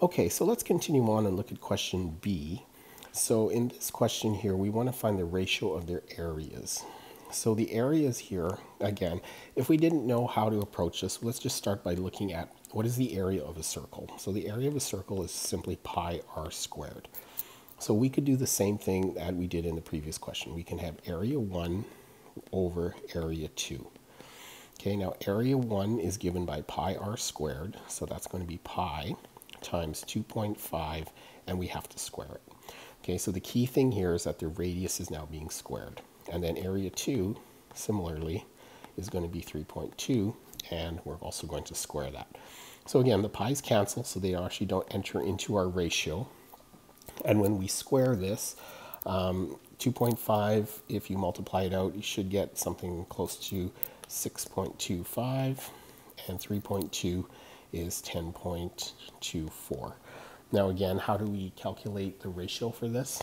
Okay, so let's continue on and look at question B. So in this question here, we want to find the ratio of their areas. So the areas here, again, if we didn't know how to approach this, let's just start by looking at what is the area of a circle. So the area of a circle is simply pi r squared. So we could do the same thing that we did in the previous question. We can have area 1 over area 2. Okay, now area 1 is given by pi r squared, so that's going to be pi times 2.5, and we have to square it. Okay, so the key thing here is that the radius is now being squared. And then area 2, similarly, is going to be 3.2, and we're also going to square that. So again, the pi's cancel, so they actually don't enter into our ratio. And when we square this, um, 2.5, if you multiply it out, you should get something close to 6.25, and 3.2 is 10.24. Now again, how do we calculate the ratio for this?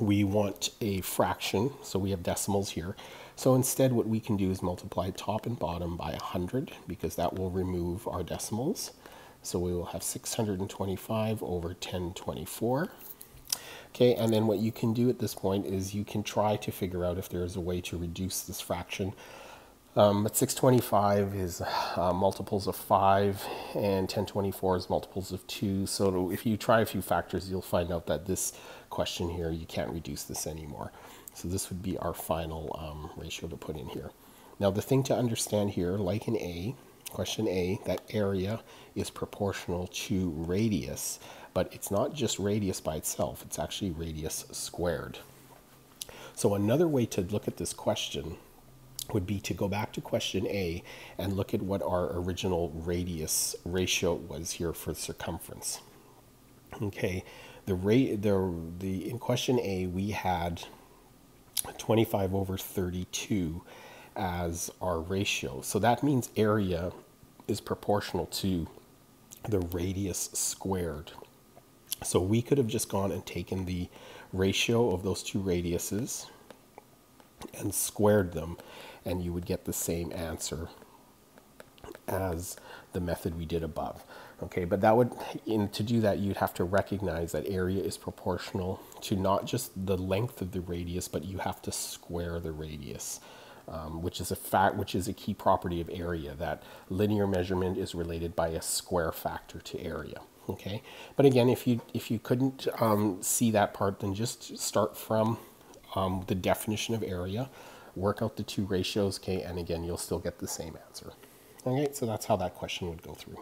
We want a fraction, so we have decimals here. So instead what we can do is multiply top and bottom by 100 because that will remove our decimals. So we will have 625 over 1024. Okay, and then what you can do at this point is you can try to figure out if there is a way to reduce this fraction um, but 625 is uh, multiples of 5 and 1024 is multiples of 2. So if you try a few factors, you'll find out that this question here, you can't reduce this anymore. So this would be our final um, ratio to put in here. Now the thing to understand here, like in A, question A, that area is proportional to radius, but it's not just radius by itself, it's actually radius squared. So another way to look at this question would be to go back to question A and look at what our original radius ratio was here for circumference. Okay, the rate the the in question A we had 25 over 32 as our ratio. So that means area is proportional to the radius squared. So we could have just gone and taken the ratio of those two radiuses and squared them and you would get the same answer as the method we did above. Okay, but that would, in to do that, you'd have to recognize that area is proportional to not just the length of the radius, but you have to square the radius, um, which is a fact, which is a key property of area. That linear measurement is related by a square factor to area. Okay, but again, if you if you couldn't um, see that part, then just start from um, the definition of area work out the two ratios, okay, and again, you'll still get the same answer. Okay, so that's how that question would go through.